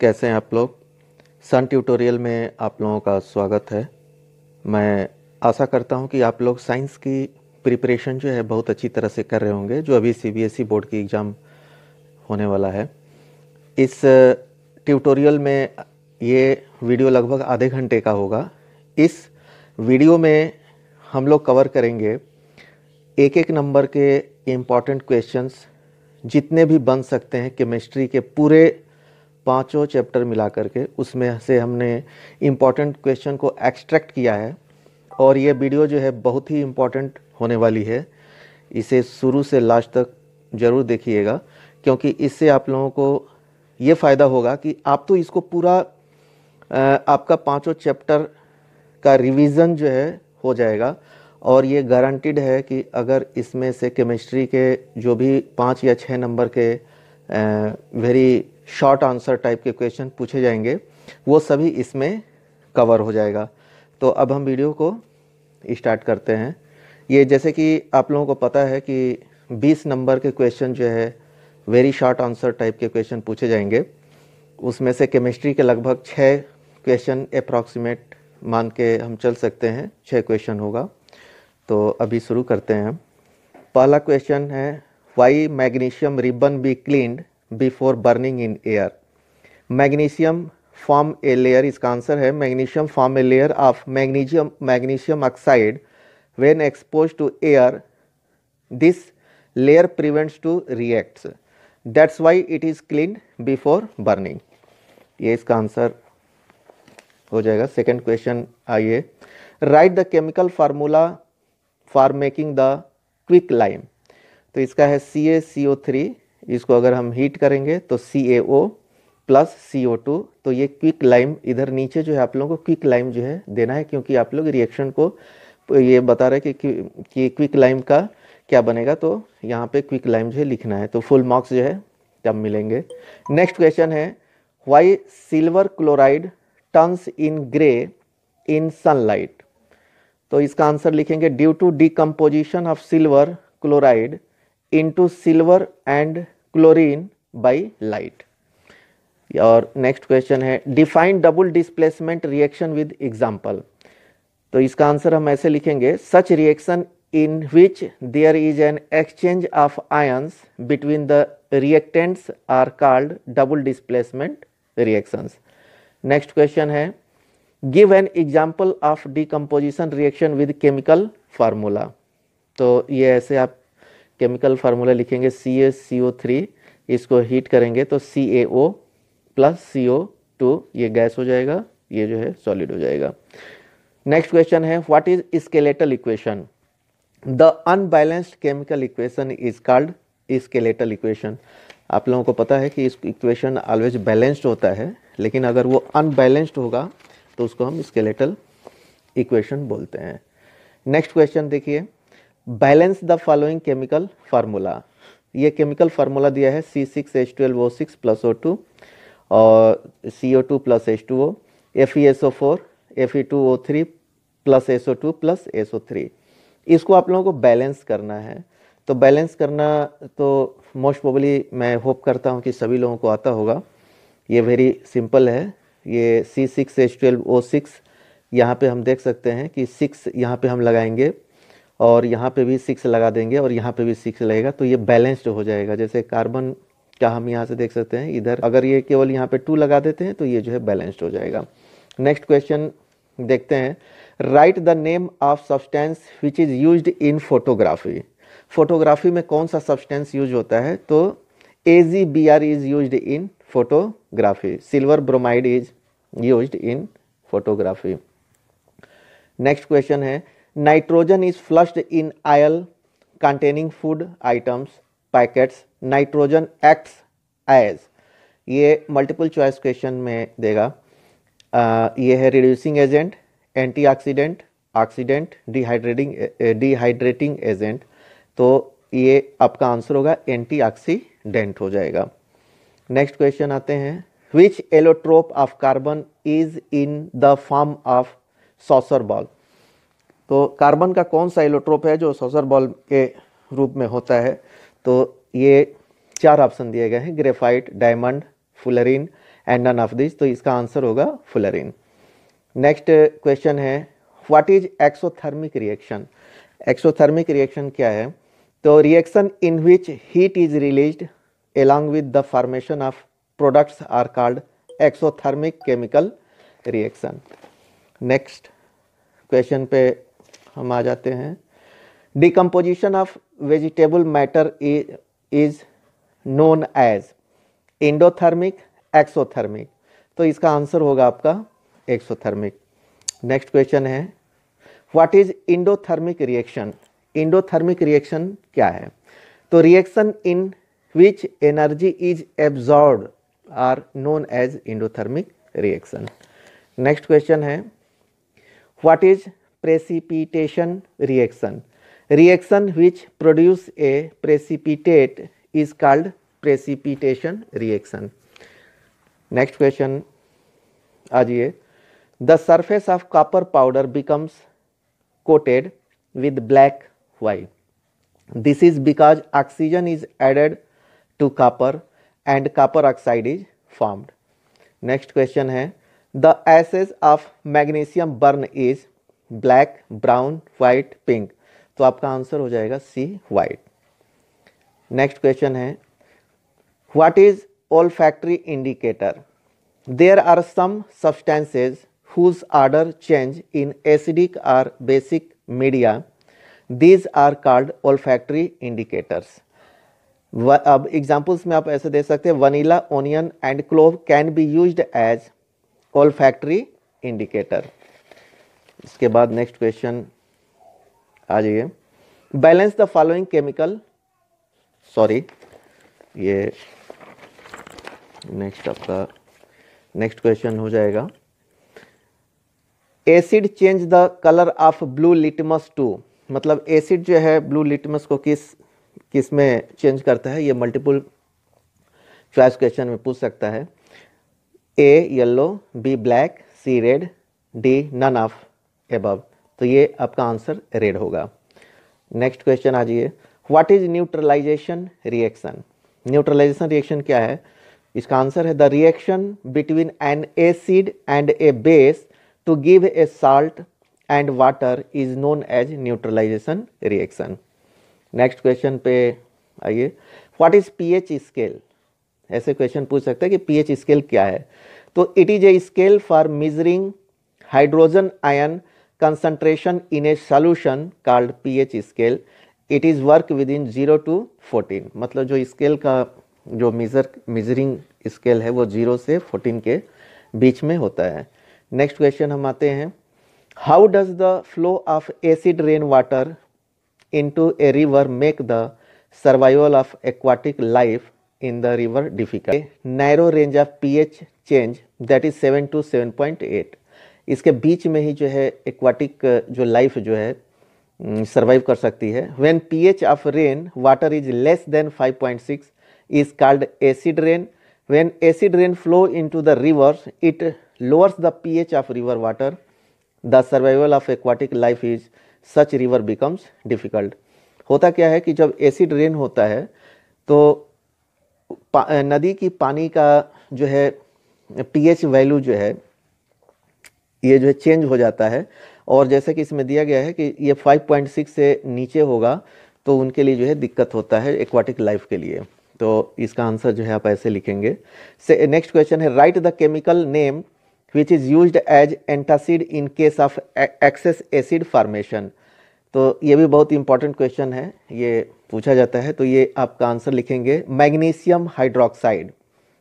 कैसे हैं आप लोग? सन ट्यूटोरियल में आप लोगों का स्वागत है। मैं आशा करता हूँ कि आप लोग साइंस की प्रिपरेशन जो है बहुत अच्छी तरह से कर रहे होंगे, जो अभी सीबीएसई बोर्ड की एग्ज़ाम होने वाला है। इस ट्यूटोरियल में ये वीडियो लगभग आधे घंटे का होगा। इस वीडियो में हम लोग कवर करेंगे एक एक नंबर के इंपॉर्टेंट क्वेश्चंस जितने भी बन सकते हैं केमिस्ट्री के पूरे पाँचों चैप्टर मिला करके उसमें से हमने इंपॉर्टेंट क्वेश्चन को एक्सट्रैक्ट किया है और ये वीडियो जो है बहुत ही इंपॉर्टेंट होने वाली है। इसे शुरू से लास्ट तक ज़रूर देखिएगा, क्योंकि इससे आप लोगों को ये फ़ायदा होगा कि आप तो इसको पूरा आपका पाँचों चैप्टर का रिवीजन जो है हो जाएगा और ये गारंटीड है कि अगर इसमें से केमिस्ट्री के जो भी पाँच या छः नंबर के वेरी शॉर्ट आंसर टाइप के क्वेश्चन पूछे जाएँगे। वो सभी इसमें कवर हो जाएगा। तो अब हम वीडियो को स्टार्ट करते हैं। ये जैसे कि आप लोगों को पता है कि 20 नंबर के क्वेश्चन जो है वेरी शॉर्ट आंसर टाइप के क्वेश्चन पूछे जाएँगे। उसमें से केमिस्ट्री के लगभग छः क्वेश्चन अप्रॉक्सीमेट मान के हम चल सकते हैं। छः क्वेश्चन होगा। तो अभी शुरू करते हैं पहला क्वेश्चन है why magnesium ribbon be cleaned before burning in air magnesium form a layer इसका आंसर है magnesium form a layer of magnesium magnesium oxide when expose to air this layer prevents to reacts that's why it is clean before burning ये इसका answer हो जाएगा। Second question आइए। Write the chemical formula for making the quick lime तो इसका है C A C O three इसको अगर हम हीट करेंगे तो C A O plus C O two तो ये क्विक लाइम इधर नीचे जो है आप लोगों को क्विक लाइम जो है देना है क्योंकि आप लोग रिएक्शन को ये बता रहे कि, कि क्विक लाइम का क्या बनेगा तो यहाँ पे क्विक लाइम जो है लिखना है तो फुल मार्क्स जो है तब मिलेंगे। नेक्स्ट क्वेश्चन है why silver chloride turns in grey in sunlight तो इसका आंसर लिखेंगे due to decomposition of silver chloride into silver and chlorine by light और नेक्स्ट क्वेश्चन है define double displacement reaction with example तो इसका answer हम ऐसे लिखेंगे such reaction in which there is an exchange of ions between the reactants are called double displacement reactions next question है give an example of decomposition reaction with chemical formula तो ये ऐसे आप केमिकल फार्मूला लिखेंगे C S C O three इसको heat करेंगे तो C A O plus C O two ये गैस हो जाएगा, ये जो है सॉलिड हो जाएगा। नेक्स्ट क्वेश्चन है what is skeletal equation the unbalanced chemical equation is called skeletal equation आप लोगों को पता है कि इस इक्वेशन ऑलवेज बैलेंस्ड होता है, लेकिन अगर वो अनबैलेंस्ड होगा तो उसको हम स्केलेटल इक्वेशन बोलते हैं। नेक्स्ट क्वेश्चन देखिए। Balance the following chemical formula ये केमिकल फार्मूला दिया है C six H twelve O six plus O two और C O two plus H two O F E S O four F E two O three plus S O two plus S O three इसको आप लोगों को balance करना है। तो balance करना तो मोस्ट प्रोबली मैं होप करता हूँ कि सभी लोगों को आता होगा। ये वेरी सिंपल है। ये C six H twelve O six यहाँ पर हम देख सकते हैं कि सिक्स यहाँ पे हम लगाएँगे। और यहाँ पे भी सिक्स लगा देंगे और यहाँ पे भी सिक्स लगेगा तो ये बैलेंस्ड हो जाएगा। जैसे कार्बन का हम यहाँ से देख सकते हैं, इधर अगर ये केवल यहाँ पे टू लगा देते हैं तो ये जो है बैलेंस्ड हो जाएगा। नेक्स्ट क्वेश्चन देखते हैं। Write the name of substance which is use in photography photography में कौन सा सब्सटेंस यूज़ होता है? तो A G B R is use in photography silver bromide is use in photography next question है। Nitrogen is flushed in oil containing food items packets nitrogen acts as ये multiple choice question में देगा। आ, ये है reducing agent antioxidant oxidant dehydrating dehydrating agent तो ये आपका आंसर होगा एंटीऑक्सीडेंट हो जाएगा। नेक्स्ट क्वेश्चन आते हैं। Which allotrope of carbon is in the form of soccer ball तो कार्बन का कौन सा एलोट्रोप है जो सॉसर बॉल के रूप में होता है? तो ये चार ऑप्शन दिए गए हैं, graphite, diamond, fullerene and none of this तो इसका आंसर होगा फुलरिन। नेक्स्ट क्वेश्चन है what is exothermic reaction exothermic reaction क्या है? तो reaction in which heat is released along with the formation of products are called exothermic chemical reaction next question पे हम आ जाते हैं। Decomposition of vegetable matter is known as endothermic exothermic तो इसका आंसर होगा आपका एक्सोथर्मिक नेक्स्ट क्वेश्चन है। What is endothermic reaction endothermic reaction क्या है? तो reaction in which energy is absorb are known as endothermic reaction next question है। What is precipitation reaction reaction which produce a precipitate is called precipitation reaction next question आजिए the surface of copper powder becomes coated with black white this is because oxygen is added to copper and copper oxide is formed next question है the ashes of magnesium burn is black, brown, white, pink. तो आपका answer हो जाएगा C, white. Next question है what is olfactory indicator there are some substances whose odour change in acidic or basic media these are called olfactory indicators अब examples में आप ऐसे दे सकते हैं vanilla onion and clove can be use as olfactory indicator इसके बाद next question आ जाइए balance the following chemical sorry ये नेक्स्ट आपका नेक्स्ट क्वेश्चन हो जाएगा। Acid change the colour of blue litmus to मतलब एसिड जो है ब्लू लिटमस को किस किसमें चेंज करता है, ये मल्टीपल चॉइस क्वेश्चन में पूछ सकता है। A yellow B black C red D none of above तो ये आपका आंसर रेड होगा। नेक्स्ट क्वेश्चन आ जाइए। What is neutralization reaction neutralization reaction क्या है? इसका आंसर है the reaction between an acid and a base to give a salt and water is known as neutralization reaction. Next question पे आइए। What is pH scale ऐसे question पूछ सकते हैं कि पीएच स्केल क्या है। तो it is a scale for measuring hydrogen ion concentration in a solution called pH scale, it is work within 0 to 14 मतलब जो स्केल का जो मेजर मेजरिंग स्केल है, वो 0 से 14 के बीच में होता है। नेक्स्ट क्वेश्चन हम आते हैं। Does the flow of acid rain water into a river make the survival of aquatic life in the river difficult narrow range of pH change that is seven to seven point eight इसके बीच में ही जो है aquatic जो life जो है survive कर सकती है। When P H of rain water is less than 5.6 point six is called acid rain when acid rain flow into the river it lowers the P H of river water the survival of aquatic life is such river becomes difficult होता क्या है कि जब acid rain होता है तो नदी की पानी का जो है पी एच वैल्यू जो है ये जो है चेंज हो जाता है। और जैसे कि इसमें दिया गया है कि ये 5.6 से नीचे होगा तो उनके लिए जो है दिक्कत होता है एक्वाटिक लाइफ के लिए। तो इसका आंसर जो है आप ऐसे लिखेंगे। से नेक्स्ट क्वेश्चन है write the chemical name which is use as antacid in case of excess acid formation तो ये भी बहुत इंपॉर्टेंट क्वेश्चन है, ये पूछा जाता है। तो ये आपका आंसर लिखेंगे मैग्नीशियम हाइड्रोक्साइड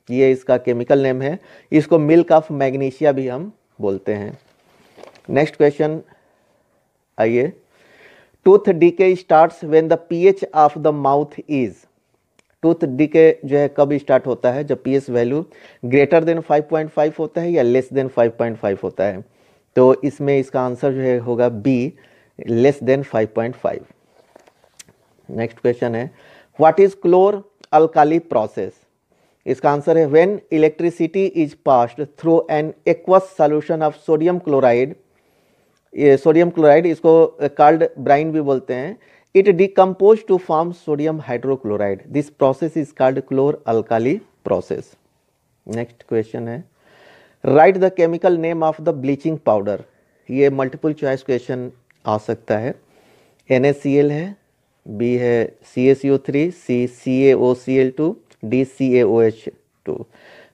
ये इसका केमिकल नेम है। इसको मिल्क ऑफ़ मैग्नीशिया भी हम बोलते हैं। नेक्स्ट क्वेश्चन आइए। Tooth decay starts when the pH of the mouth is tooth decay जो है कब स्टार्ट होता है? जब पीएस वैल्यू ग्रेटर देन 5.5 होता है या लेस देन 5.5 होता है? तो इसमें इसका आंसर जो है होगा B less than 5.5 next question है what is chlor alkali process इसका आंसर है when electricity is passed through an aqueous solution of sodium chloride ये सोडियम क्लोराइड इसको कार्ड ब्राइन भी बोलते हैं it decompose to form sodium hydrochloride this process is called chlor-alkali process next question है write the chemical name of the bleaching powder ये multiple choice question आ सकता है। एन है बी है C S O three C C A O C L two D C A O H two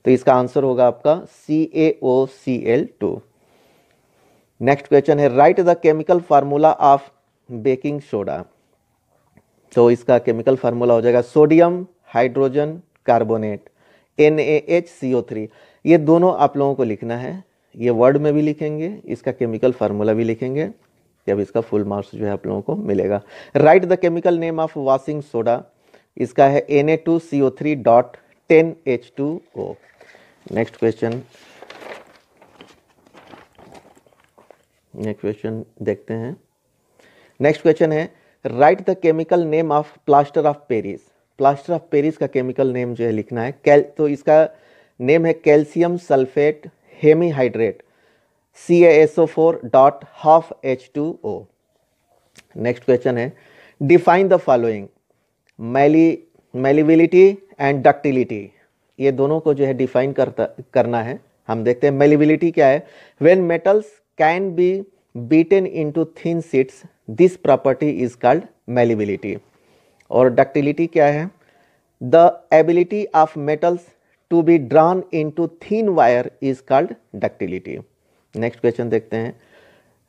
तो इसका answer होगा आपका C A O C L two next question है write the chemical formula of baking soda तो इसका chemical formula हो जाएगा sodium hydrogen carbonate N A H C O three ये दोनों आप लोगों को लिखना है, ये वर्ड में भी लिखेंगे, इसका केमिकल फार्मूला भी लिखेंगे, जब इसका फुल मार्क्स जो है आप लोगों को मिलेगा. Write the chemical name of washing soda इसका है N A two C O three dot ten H two O next question next question देखते हैं। नेक्स्ट क्वेश्चन है write the chemical name of plaster of Paris plaster of Paris का chemical name जो है लिखना है। कैल तो इसका नेम है calcium sulphate hemihydrate C S O four dot half H two O next question है define the following Maili malleability and ductility ये दोनों को जो है डिफाइन करता, करना है। हम देखते हैं मेलिबिलिटी क्या है। When metals can be beaten into thin sheets this property is called malleability और डक्टिलिटी क्या है? The ability of metals to be drawn into thin wire is called ductility next question देखते हैं।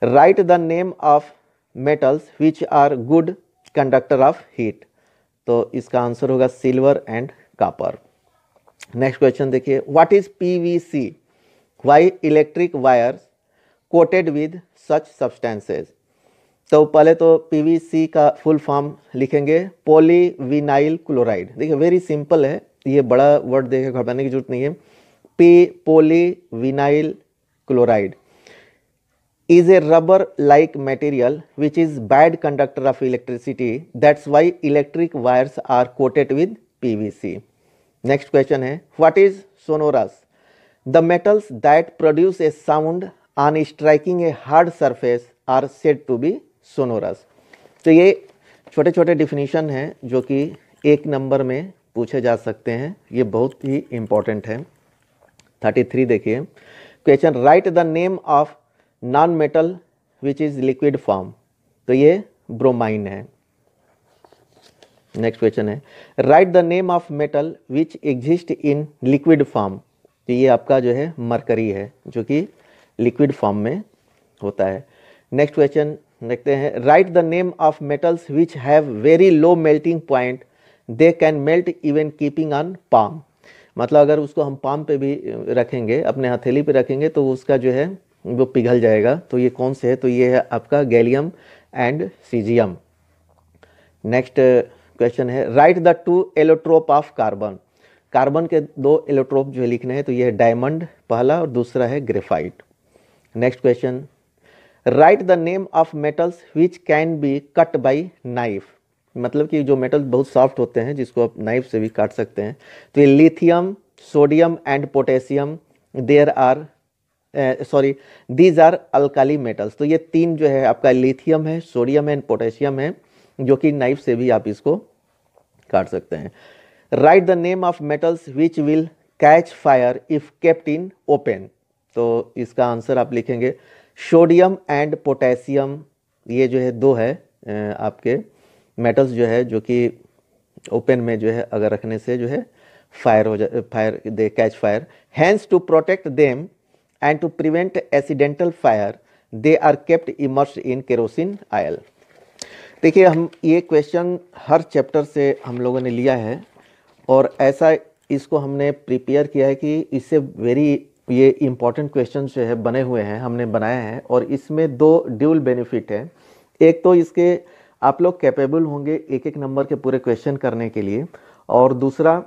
Write the name of metals which are good conductor of heat तो इसका answer होगा silver and copper. Next question देखिए what is PVC why electric wires coated with such substances तो पहले तो PVC का फुल फॉर्म लिखेंगे पोलीविनाइल क्लोराइड देखिए वेरी सिंपल है, ये बड़ा वर्ड देखे घबराने की ज़रूरत नहीं है। P polyvinyl chloride is a rubber like material which is bad conductor of electricity that's why electric wires are coated with pvc next question hai what is sonorous the metals that produce a sound on striking a hard surface are said to be sonorous तो ये छोटे छोटे definition हैं जो कि एक number में पूछे जा सकते हैं ये बहुत ही इंपॉर्टेंट है 33 देखिए question write the name of non metal which is liquid form तो ये ब्रोमाइन है। नेक्स्ट क्वेश्चन है। Write the name of metal which exist in liquid form तो ये आपका जो है मरकरी है, जो कि लिक्विड फॉर्म में होता है। नेक्स्ट क्वेश्चन देखते हैं। Write the name of metals which have very low melting point they can melt even keeping on palm मतलब अगर उसको हम पाम पे भी रखेंगे, अपने हथेली पे रखेंगे तो उसका जो है वो पिघल जाएगा। तो ये कौन से है? तो ये है आपका gallium and caesium next question है write the two allotrope of carbon carbon के दो एलोट्रोप जो लिखने हैं तो ये है डायमंड पहला और दूसरा है graphite next question write the name of metals which can be cut by knife मतलब कि जो मेटल बहुत सॉफ्ट होते हैं, जिसको आप नाइफ से भी काट सकते हैं। तो ये lithium sodium and potassium there are sorry these are alkali metals तो ये तीन जो है, आपका लिथियम है सोडियम एंड पोटेशियम है, जो कि नाइफ से भी आप इसको काट सकते हैं। Write the name of metals which will catch fire if kept in open तो इसका आंसर आप लिखेंगे सोडियम एंड पोटेशियम ये जो है, दो है आपके मेटल्स जो है, जो कि ओपन में जो है, अगर रखने से जो है फायर हो जाए fire they catch fire hence to protect them and to prevent accidental fire they are kept immerse in kerosene oil देखिए, हम ये क्वेश्चन हर चैप्टर से हम लोगों ने लिया है और ऐसा इसको हमने प्रिपेयर किया है कि इससे वेरी ये इंपॉर्टेंट क्वेश्चन जो है बने हुए हैं, हमने बनाए हैं और इसमें दो ड्यूल बेनिफिट है। एक तो इसके आप लोग कैपेबल होंगे एक एक नंबर के पूरे क्वेश्चन करने के लिए और दूसरा,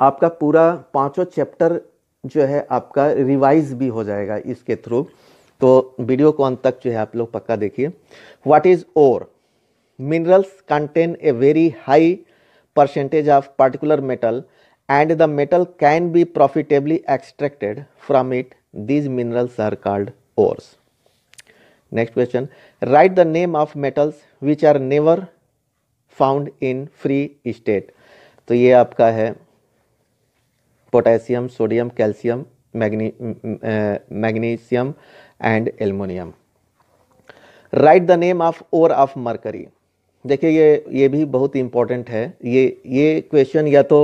आपका पूरा पाँचों चैप्टर जो है आपका रिवाइज भी हो जाएगा इसके थ्रू तो वीडियो को अंत तक जो है आप लोग पक्का देखिए। What is ore minerals contain a very high percentage of particular metal and the metal can be profitably extracted from it these minerals are called ores next question write the name of metals which are never found in free state तो ये आपका है potassium, sodium calcium uh, magnesium and aluminum. Write the name of ore of mercury. देखिए ये ये भी बहुत important है ये ये क्वेश्चन या तो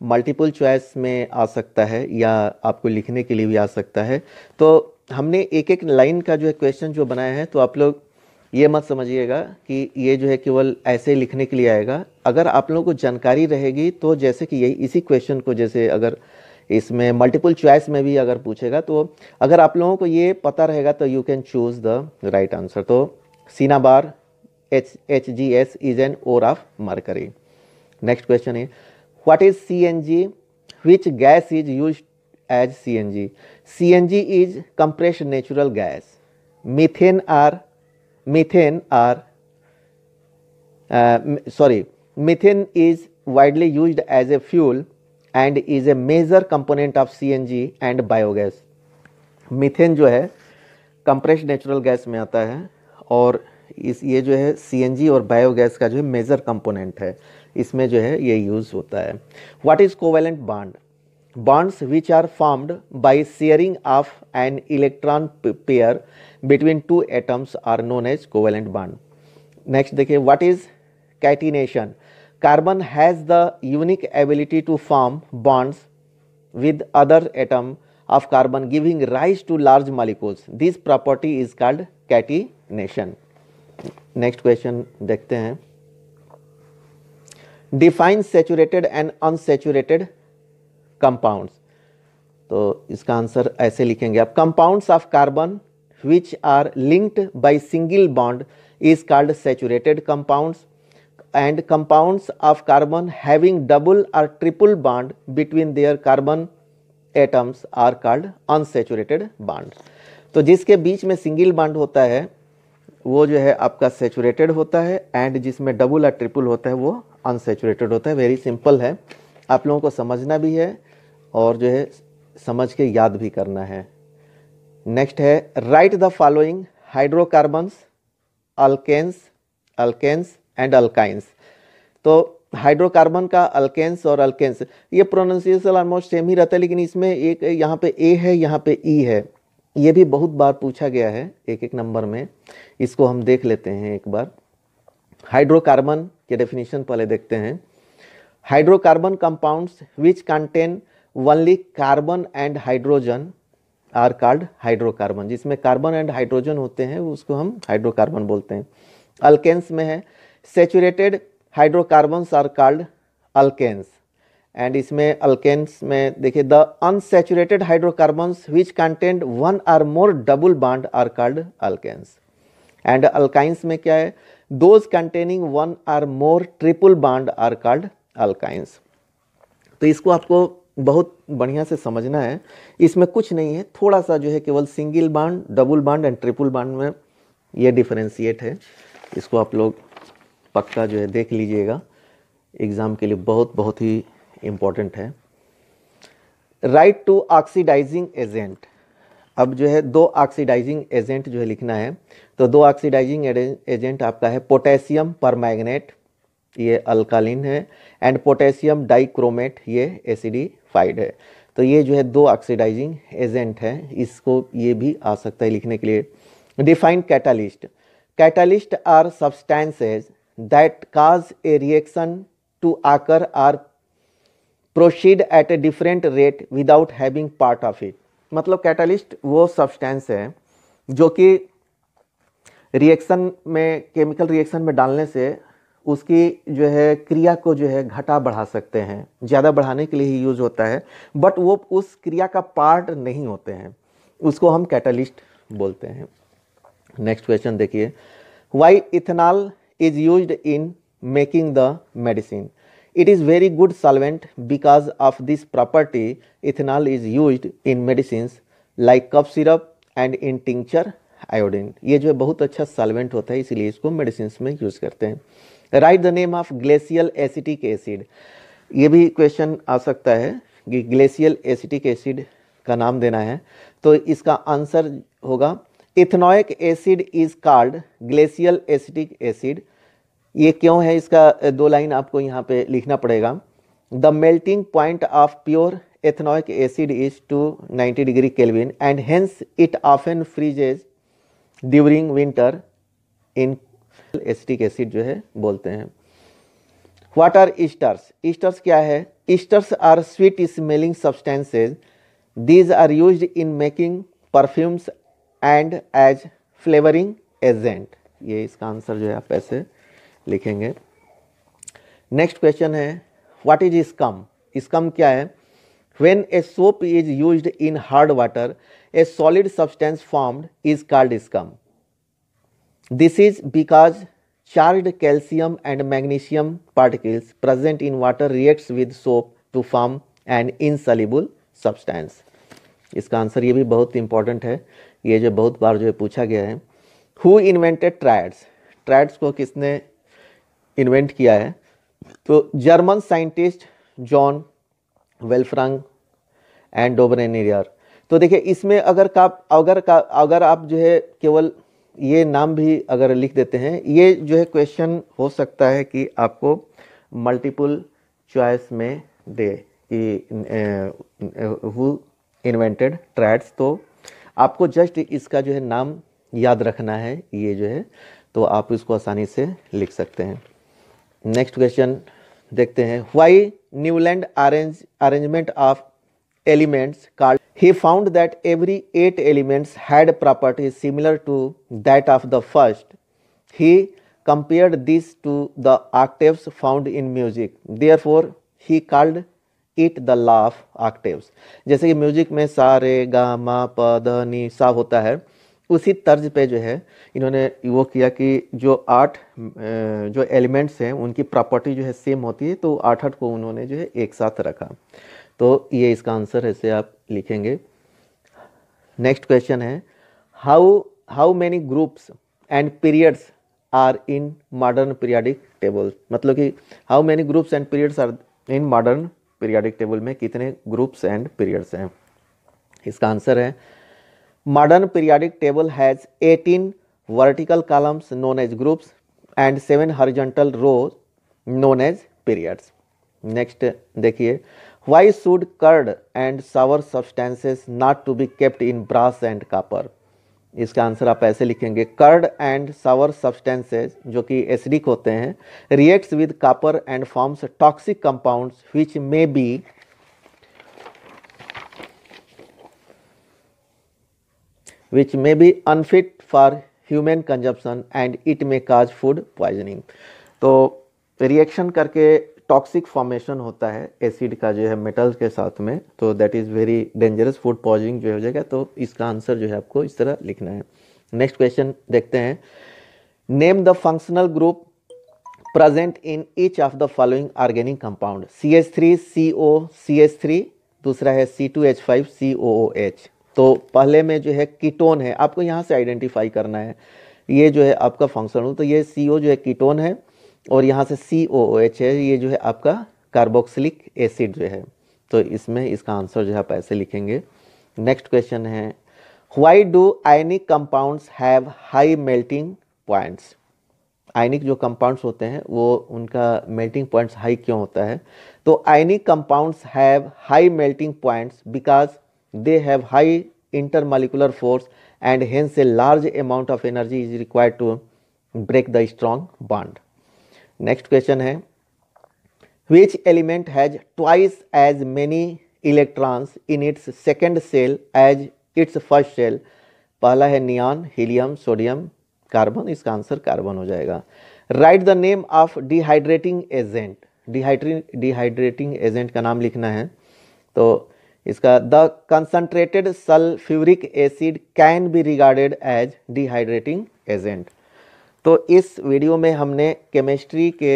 मल्टीपल चॉइस में आ सकता है या आपको लिखने के लिए भी आ सकता है तो हमने एक एक लाइन का जो है क्वेश्चन जो बनाया है तो आप लोग ये मत समझिएगा कि ये जो है केवल ऐसे लिखने के लिए आएगा। अगर आप लोगों को जानकारी रहेगी तो जैसे कि यही, इसी क्वेश्चन को जैसे अगर इसमें मल्टीपल चॉइस में भी अगर पूछेगा तो अगर आप लोगों को ये पता रहेगा तो you can choose the right answer तो cinnabar H H G S is an ore of mercury next question है what is C N G which gas is use as C N G C N G is compress natural gas methane are methane are uh, sorry methane is widely used as a fuel and is a major component of CNG and biogas methane जो है compressed natural gas में आता है और इस ये जो है सीएनजी और बायोगैस का जो है मेजर कंपोनेंट है इसमें जो है ये यूज़ होता है what is covalent bond bonds which are formed by sharing of an electron pair between two atoms are known as covalent bond next देखिए what is catenation carbon has the unique ability to form bonds with other atom of carbon giving rise to large molecules this property is called catenation next question देखते हैं. Define saturated and unsaturated compounds तो इसका answer ऐसे लिखेंगे आप. Compounds of carbon which are linked by single bond is called saturated compounds and compounds of carbon having double और triple bond between their carbon atoms are called unsaturated bond तो जिसके बीच में सिंगल बॉन्ड होता है, वो जो है आपका सेचुरेटेड होता है एंड जिसमें डबल और ट्रिपल होता है, वो अनसेचुरेटेड होता है. वेरी सिंपल है. आप लोगों को समझना भी है और जो है समझ के याद भी करना है. नेक्स्ट है write the following hydrocarbons alkanes alkenes and alkynes तो हाइड्रोकार्बन का अल्केन्स और अल्केन्स ये प्रोनाउंसिएशन ऑलमोस्ट सेम ही रहता है, लेकिन इसमें एक यहाँ पे ए है, यहाँ पे ई है। ये भी बहुत बार पूछा गया है, एक एक नंबर में। इसको हम देख लेते हैं एक बार। हाइड्रोकार्बन के डेफिनेशन पहले देखते हैं। Hydrocarbon compounds which contain only carbon and hydrogen are called hydrocarbon जिसमें कार्बन एंड हाइड्रोजन होते हैं, उसको हम हाइड्रोकार्बन बोलते हैं। अल्केन्स में है। Saturated hydrocarbons are called alkanes and इसमें अल्केन्स में, देखिए the unsaturated hydrocarbons which contain one or more double bond are called alkenes and alkynes में क्या है? Those containing one or more triple bond are called alkynes तो इसको आपको बहुत बढ़िया से समझना है। इसमें कुछ नहीं है थोड़ा सा जो है केवल सिंगल बाड, डबल बाड एंड ट्रिपल बाड में ये डिफ्रेंशिएट है। इसको आप लोग पक्का जो है देख लीजिएगा। एग्ज़ाम के लिए बहुत बहुत ही इम्पोर्टेंट है। राइट टू ऑक्सीडाइजिंग एजेंट अब जो है दो ऑक्सीडाइजिंग एजेंट जो है लिखना है। तो दो ऑक्सीडाइजिंग एजेंट आपका है पोटेशियम पर मैग्नेट ये अल्कालिन है एंड पोटेशियम डाइक्रोमेट ये एसिडिफाइड है। तो ये जो है दो ऑक्सीडाइजिंग एजेंट है, इसको ये भी आ सकता है लिखने के लिए। Defined catalyst catalysts are substances that cause a reaction to occur or proceed at a different rate without having part of it मतलब कैटालिस्ट वो सब्सटेंस है, जो कि रिएक्शन में केमिकल रिएक्शन में डालने से उसकी जो है क्रिया को जो है घटा बढ़ा सकते हैं। ज़्यादा बढ़ाने के लिए ही यूज़ होता है बट वो उस क्रिया का पार्ट नहीं होते हैं। उसको हम कैटलिस्ट बोलते हैं। नेक्स्ट क्वेश्चन देखिए। Why ethanol is use in making the medicine it is very good solvent because of this property ethanol is use in medicine like cough syrup and in tincture iodine ये जो है बहुत अच्छा solvent होता है, इसीलिए इसको मेडिसिन में यूज़ करते हैं। Write the name of glacial acetic acid ये भी क्वेश्चन आ सकता है कि ग्लेशियल एसिटिक एसिड का नाम देना है। तो इसका आंसर होगा ethanoic acid is called glacial acetic acid ये क्यों है? इसका दो लाइन आपको यहाँ पे लिखना पड़ेगा। The melting point of pure ethanoic acid is to 90 degree Kelvin and hence it often freezes during winter in acetic acid जो है बोलते हैं। व्हाट आर ईस्टर्स ईस्टर्स क्या है? Esters are sweet smelling substances these are used in making perfumes and as flavouring agent ये इसका answer जो है आप ऐसे लिखेंगे। नेक्स्ट क्वेश्चन है व्हाट इज़ स्कम स्कम क्या है? When a soap is used in hard water, a solid substance formed is called scum. This is because charged calcium and magnesium particles present in water reacts with soap to form an insoluble substance. इसका answer ये भी बहुत important है। ये जो बहुत बार जो है पूछा गया है हु इन्वेंटेड ट्रायड्स ट्रायड्स को किसने इन्वेंट किया है? तो German scientist John Wolfgang and Dobereiner तो देखिए, इसमें अगर का अगर का, अगर आप जो है केवल ये नाम भी अगर लिख देते हैं, ये जो है क्वेश्चन हो सकता है कि आपको मल्टीपल चॉइस में दे कि हु इन्वेंटेड ट्रैड्स तो आपको जस्ट इसका जो है नाम याद रखना है, ये जो है तो आप इसको आसानी से लिख सकते हैं। नेक्स्ट क्वेश्चन देखते हैं। Why Newland arrange arrangement of elements called he found that every eight elements had properties similar to that of the first. He compared this to the octaves found in music. Therefore, he called it the law of octaves. जैसे कि music में सा रे गा मा प ध नी सा होता है उसी तर्ज पे जो है इन्होंने वो किया कि जो आठ जो एलिमेंट्स हैं उनकी प्रॉपर्टी जो है सेम होती है तो आठ आठ को उन्होंने जो है एक साथ रखा तो ये इसका आंसर ऐसे आप लिखेंगे। नेक्स्ट क्वेश्चन है how how many groups and periods are in modern periodic table मतलब कि how many groups and periods are in modern periodic table में कितने ग्रुप्स एंड पीरियड्स हैं? इसका आंसर है modern periodic table has 18 vertical columns known as groups and seven horizontal rows known as periods next देखिए why should curd and sour substances not to be kept in brass and copper इसका answer आप ऐसे लिखेंगे curd and sour substances जो कि acidic होते हैं reacts with copper and forms toxic compound which may be which may be unfit for human consumption and it may cause food poisoning तो reaction करके टॉक्सिक फॉर्मेशन होता है acid का जो है मेटल्स के साथ में तो that is very dangerous food poisoning जो हो जाएगा तो इसका आंसर जो है आपको इस तरह लिखना है। नेक्स्ट क्वेश्चन देखते हैं। Name the functional group present in each of the following organic compound C H three C O C H three दूसरा है C two H five C O O H तो पहले में जो है कीटोन है, आपको यहाँ से आइडेंटिफाई करना है। ये जो है आपका फंक्शनल तो ये सी ओ जो है कीटोन है। और यहाँ से सी ओ ओ एच है, ये जो है आपका कार्बोक्सिलिक एसिड जो है। तो इसमें इसका आंसर जो है आप ऐसे लिखेंगे। नेक्स्ट क्वेश्चन है why do ionic compounds have high melting points ionic जो कंपाउंड्स होते हैं, वो उनका मेल्टिंग पॉइंट्स हाई क्यों होता है? तो ionic compounds have high melting points because they have high intermolecular force and hence a large amount of energy is required to break the strong bond next question है which element has twice as many electrons in its second shell as its first shell पहला है neon helium sodium carbon इसका answer carbon हो जाएगा। Write the name of dehydrating agent dehydrating dehydrating agent का नाम लिखना है। तो इसका the concentrated sulphuric acid can be regarded as dehydrating agent तो इस वीडियो में हमने केमिस्ट्री के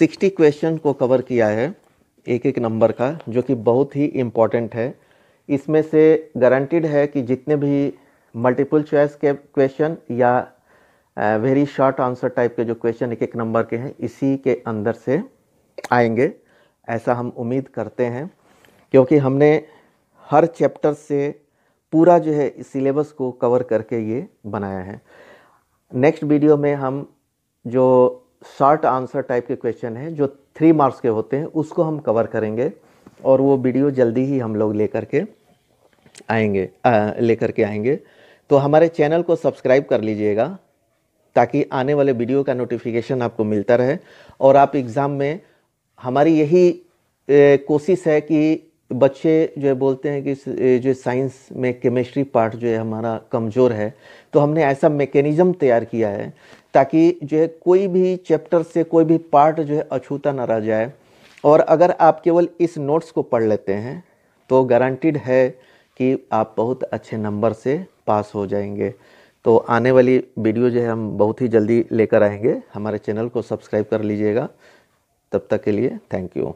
60 क्वेश्चन को कवर किया है, एक एक नंबर का, जो कि बहुत ही इंपॉर्टेंट है। इसमें से गारंटीड है कि जितने भी मल्टीपल चॉइस के क्वेश्चन या वेरी शॉर्ट आंसर टाइप के जो क्वेश्चन एक एक नंबर के हैं, इसी के अंदर से आएँगे। ऐसा हम उम्मीद करते हैं, क्योंकि हमने हर चैप्टर से पूरा जो है सिलेबस को कवर करके ये बनाया है। नेक्स्ट वीडियो में हम जो शॉर्ट आंसर टाइप के क्वेश्चन हैं, जो थ्री मार्क्स के होते हैं, उसको हम कवर करेंगे और वो वीडियो जल्दी ही हम लोग लेकर के आएँगे लेकर के आएँगे। तो हमारे चैनल को सब्सक्राइब कर लीजिएगा ताकि आने वाले वीडियो का नोटिफिकेशन आपको मिलता रहे। और आप एग्ज़ाम में हमारी यही कोशिश है कि बच्चे जो है बोलते हैं कि जो साइंस में केमिस्ट्री पार्ट जो है हमारा कमज़ोर है तो हमने ऐसा मैकेनिज़्म तैयार किया है ताकि जो है कोई भी चैप्टर से कोई भी पार्ट जो है अछूता ना रह जाए। और अगर आप केवल इस नोट्स को पढ़ लेते हैं तो गारंटीड है कि आप बहुत अच्छे नंबर से पास हो जाएँगे। तो आने वाली वीडियो जो है हम बहुत ही जल्दी लेकर आएँगे। हमारे चैनल को सब्सक्राइब कर लीजिएगा। तब तक के लिए थैंक यू।